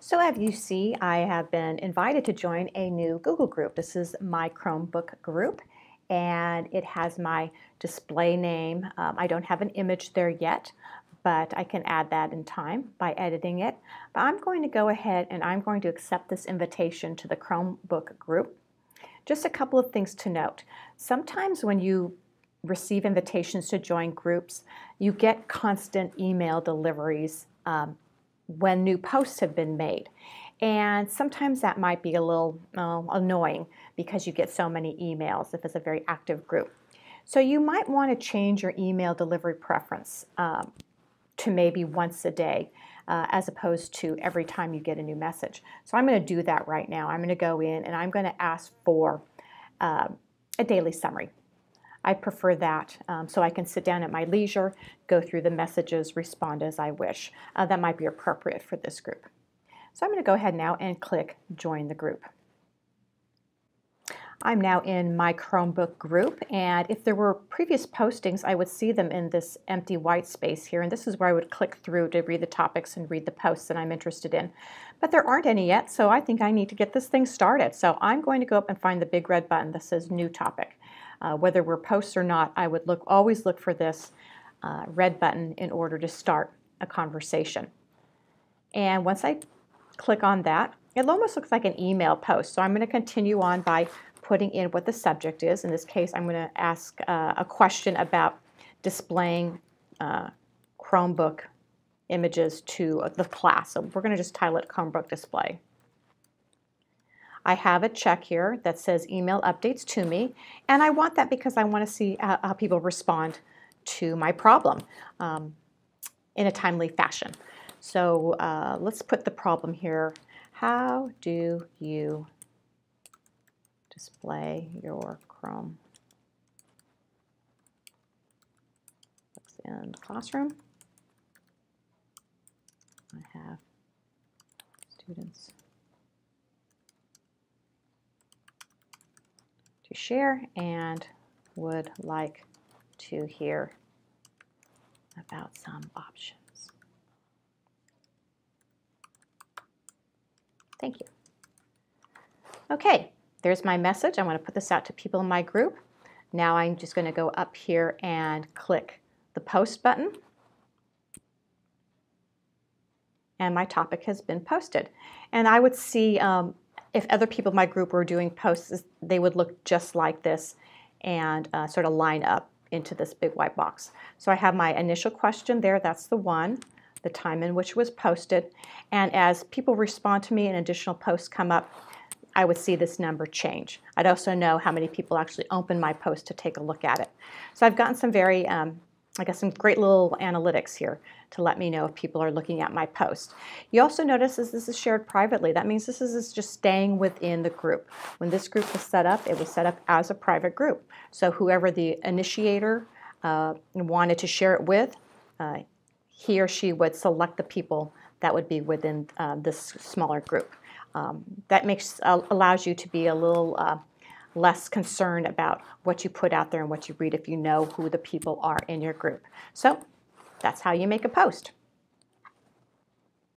So as you see, I have been invited to join a new Google group. This is my Chromebook group and it has my display name. Um, I don't have an image there yet, but I can add that in time by editing it. But I'm going to go ahead and I'm going to accept this invitation to the Chromebook group. Just a couple of things to note. Sometimes when you receive invitations to join groups, you get constant email deliveries um, when new posts have been made. And sometimes that might be a little uh, annoying because you get so many emails if it's a very active group. So you might want to change your email delivery preference um, to maybe once a day uh, as opposed to every time you get a new message. So I'm going to do that right now. I'm going to go in and I'm going to ask for uh, a daily summary. I prefer that um, so I can sit down at my leisure, go through the messages, respond as I wish. Uh, that might be appropriate for this group. So I'm going to go ahead now and click Join the Group. I'm now in my Chromebook group, and if there were previous postings, I would see them in this empty white space here, and this is where I would click through to read the topics and read the posts that I'm interested in. But there aren't any yet, so I think I need to get this thing started. So I'm going to go up and find the big red button that says New Topic. Uh, whether we're posts or not, I would look always look for this uh, red button in order to start a conversation. And once I click on that, it almost looks like an email post. So I'm going to continue on by putting in what the subject is. In this case, I'm going to ask uh, a question about displaying uh, Chromebook images to the class. So we're going to just title it Chromebook Display. I have a check here that says email updates to me, and I want that because I want to see how, how people respond to my problem um, in a timely fashion. So uh, let's put the problem here. How do you display your Chrome in the classroom? I have students share and would like to hear about some options. Thank you. Okay, there's my message. I want to put this out to people in my group. Now I'm just going to go up here and click the post button. And my topic has been posted. And I would see um, if other people in my group were doing posts, they would look just like this and uh, sort of line up into this big white box. So I have my initial question there, that's the one the time in which it was posted, and as people respond to me and additional posts come up, I would see this number change. I'd also know how many people actually open my post to take a look at it. So I've gotten some very, um, I guess some great little analytics here to let me know if people are looking at my post. You also notice as this is shared privately. That means this is just staying within the group. When this group was set up, it was set up as a private group. So whoever the initiator uh, wanted to share it with, uh, he or she would select the people that would be within uh, this smaller group. Um, that makes uh, allows you to be a little uh, less concerned about what you put out there and what you read if you know who the people are in your group. So that's how you make a post.